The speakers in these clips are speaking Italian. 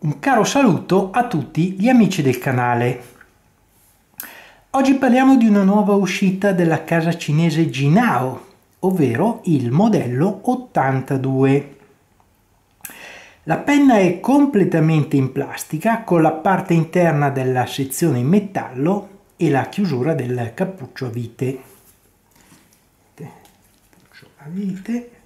Un caro saluto a tutti gli amici del canale. Oggi parliamo di una nuova uscita della casa cinese Jinao, ovvero il modello 82. La penna è completamente in plastica con la parte interna della sezione in metallo e la chiusura del cappuccio a vite. Cappuccio a vite.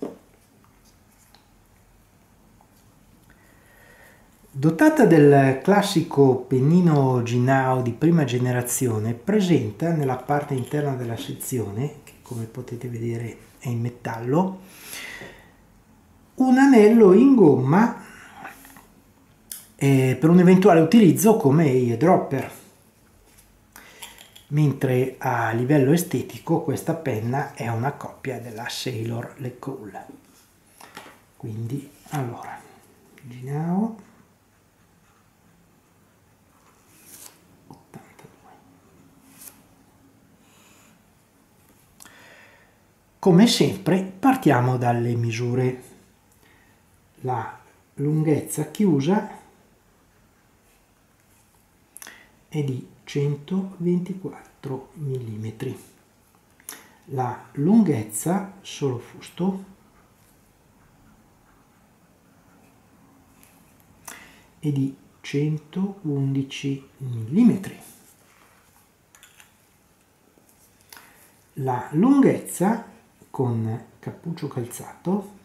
Dotata del classico pennino Ginao di prima generazione, presenta nella parte interna della sezione, che come potete vedere è in metallo, un anello in gomma eh, per un eventuale utilizzo come eyedropper mentre a livello estetico questa penna è una copia della Sailor Le Cool. Quindi, allora, Ginao Come sempre partiamo dalle misure. La lunghezza chiusa è di 124 mm. La lunghezza solo fusto è di 111 mm. La lunghezza con cappuccio calzato.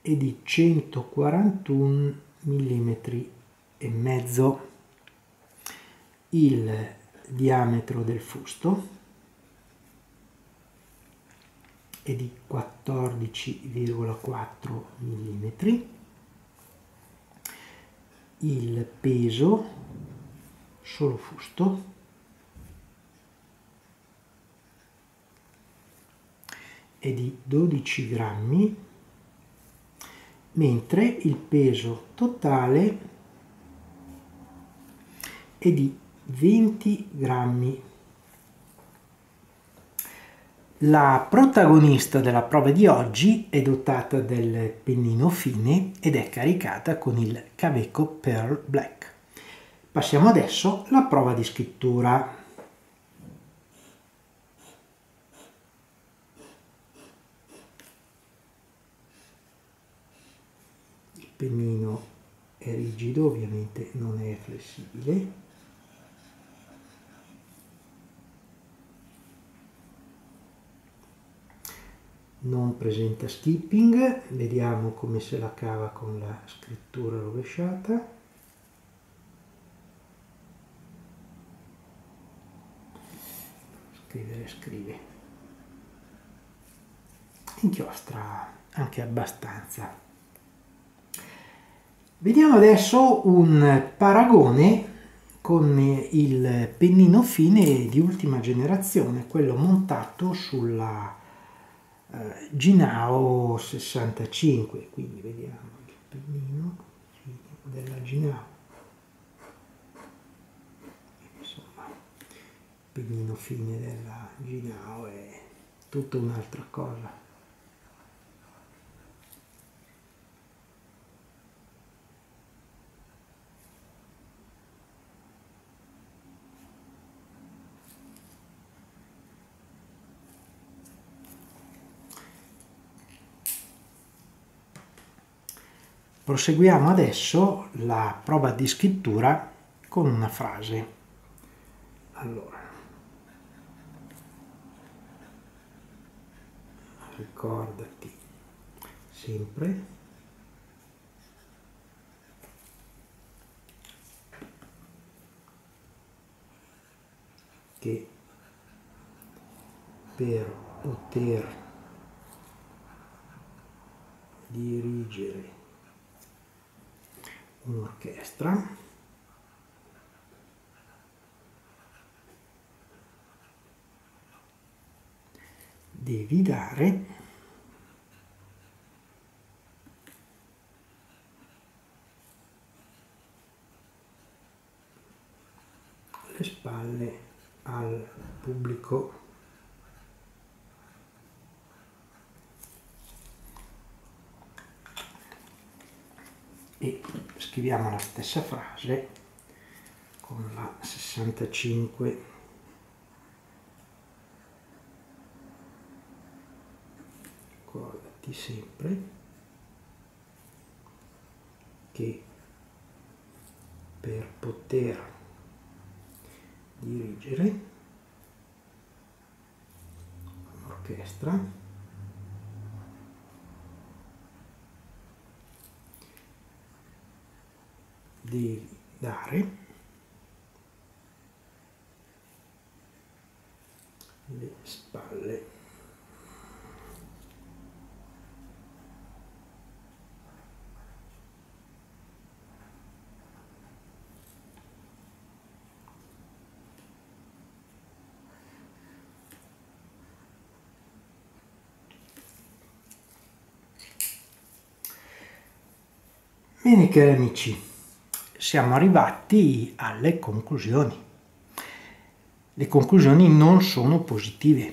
È di 141 mm e mezzo. Il diametro del fusto. È di 14,4 mm il peso solo fusto è di 12 grammi mentre il peso totale è di 20 grammi. La protagonista della prova di oggi è dotata del pennino fine ed è caricata con il Caveco Pearl Black. Passiamo adesso alla prova di scrittura. Pennino è rigido, ovviamente non è flessibile. Non presenta skipping, vediamo come se la cava con la scrittura rovesciata. Scrivere, scrive. Inchiostra anche abbastanza. Vediamo adesso un paragone con il pennino fine di ultima generazione, quello montato sulla eh, Ginao 65, quindi vediamo il pennino fine della Ginao. Insomma, il pennino fine della Ginao è tutta un'altra cosa. Proseguiamo adesso la prova di scrittura con una frase. Allora, ricordati sempre che per poter dirigere un'orchestra. Devi dare. Le spalle al pubblico e scriviamo la stessa frase con la 65 ricordati sempre che per poter dirigere un'orchestra devi dare le spalle. Bene cari amici, siamo arrivati alle conclusioni. Le conclusioni non sono positive.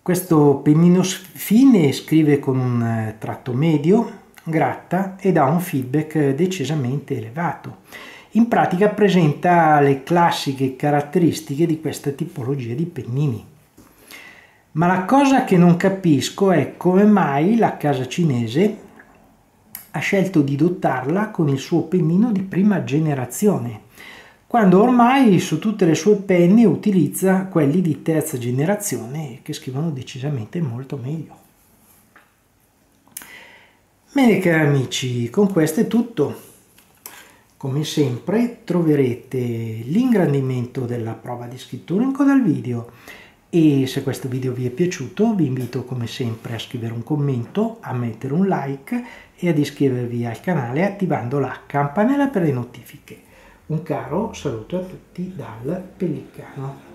Questo pennino fine scrive con un eh, tratto medio, gratta e dà un feedback decisamente elevato. In pratica presenta le classiche caratteristiche di questa tipologia di pennini. Ma la cosa che non capisco è come mai la casa cinese ha scelto di dotarla con il suo pennino di prima generazione, quando ormai su tutte le sue penne utilizza quelli di terza generazione che scrivono decisamente molto meglio. Bene cari amici, con questo è tutto. Come sempre troverete l'ingrandimento della prova di scrittura in coda al video e se questo video vi è piaciuto vi invito come sempre a scrivere un commento, a mettere un like e ad iscrivervi al canale attivando la campanella per le notifiche. Un caro saluto a tutti dal Pellicano.